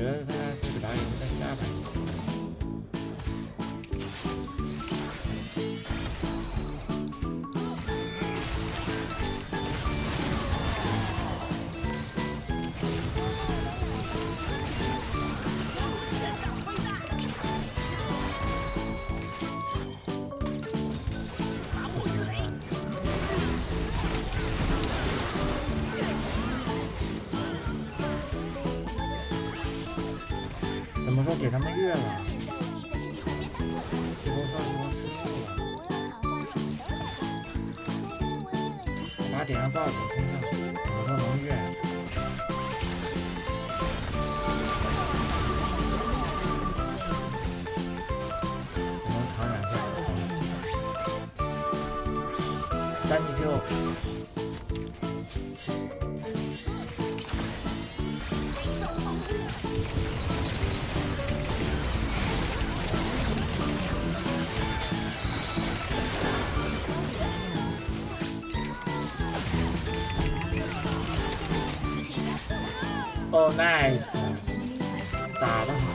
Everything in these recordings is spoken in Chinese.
觉得怎么说给他们越了？直播上直播失误了，把点上 BOSS 身上，怎么说能越？能扛两下，三级 Q。，nice，打的？好。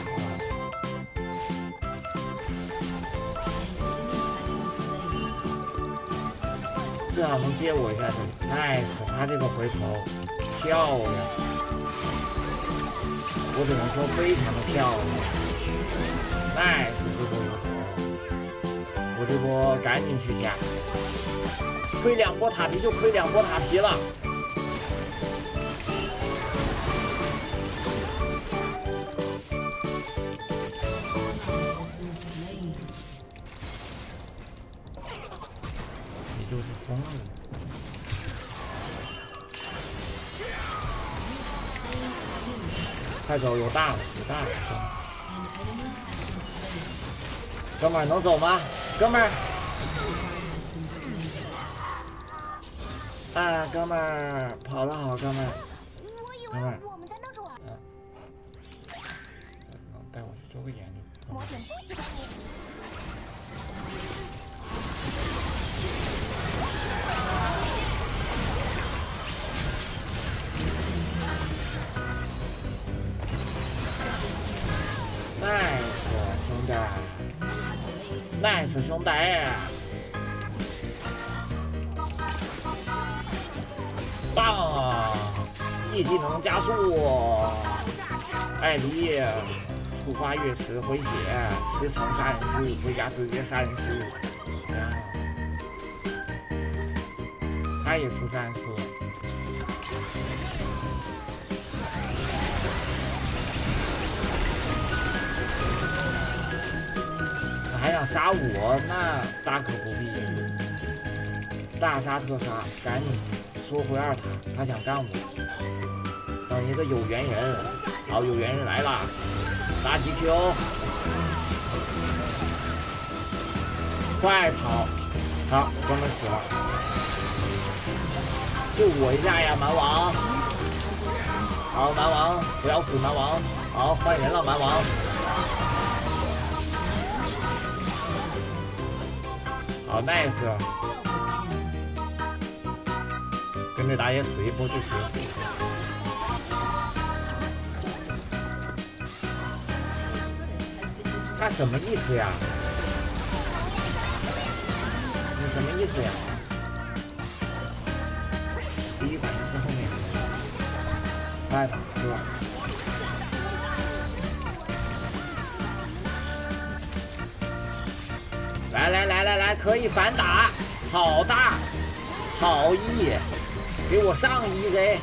最好能接我一下这里，nice，他这个回头。漂亮，我只能说非常的漂亮，nice，这波，我这波赶紧去加，亏两波塔皮就亏两波塔皮了。快走，有大的，有大的，哥们儿能走吗？哥们儿，啊，哥们儿跑得好，哥们儿，我以哥们儿为我们在闹着玩，嗯，能带我去做个研究。兄弟，nice 兄弟，棒！一技能加速，艾丽触发月池回血，时长杀人数回家直接杀人数，这样，他也出杀人数想杀我，那大可不必。大杀特杀，赶紧缩回二塔，他想干我。等一个有缘人，好，有缘人来了，拉几 Q，快跑！好，哥们死了，救我一下呀，蛮王！好，蛮王，不要死，蛮王！好，换人了，蛮王。好，nice，跟着打野死一波就行。他什么意思呀？你什么意思呀？第一反应是后面，快打是吧？来，可以反打，好大，好 E，，给我上 EZ。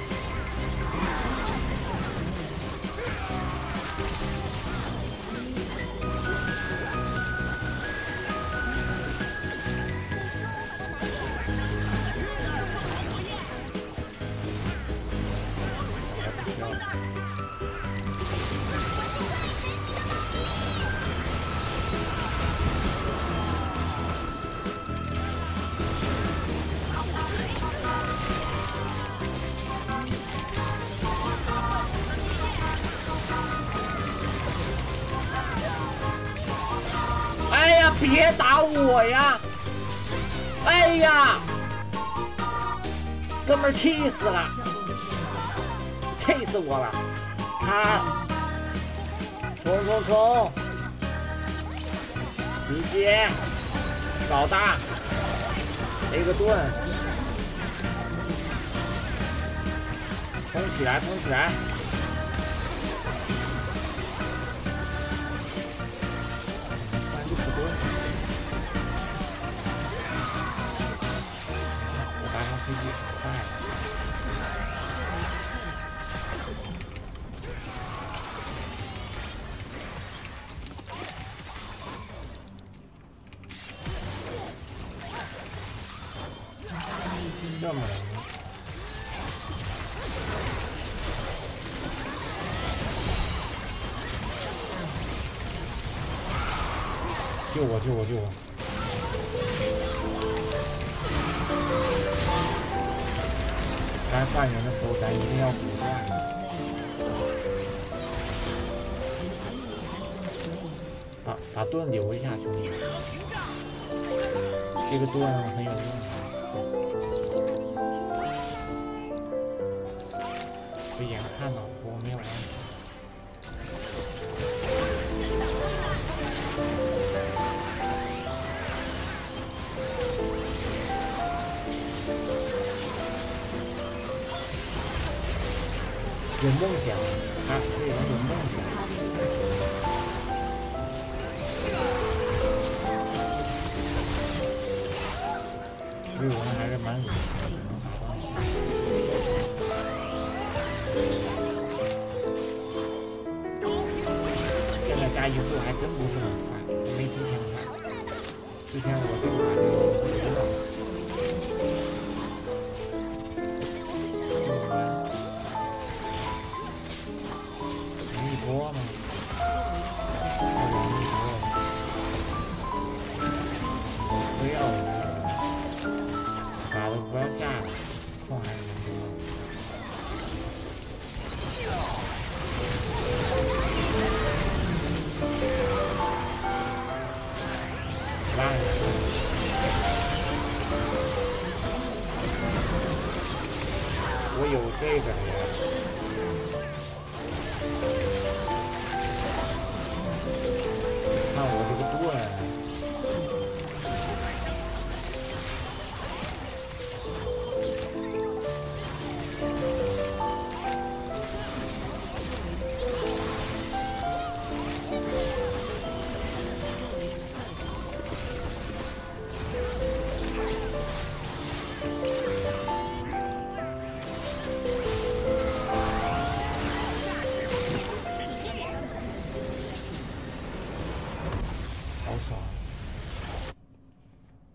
别打我呀！哎呀，哥们儿气死了，气死我了！他冲冲冲！理解，搞大，A 个盾，冲起来，冲起来！这么容易？救我！救我！救我！该换人的时候，咱一定要果断。把把盾留一下，兄弟，这个盾很有用。看到，我没有。有梦想，他这人有梦想。瑞文还是蛮有钱的，现在加一步还真不是很快，没之前快。之前我这个把这个别了。容易多吗？不。要打的不要下来，控还是能多。有这个的呀。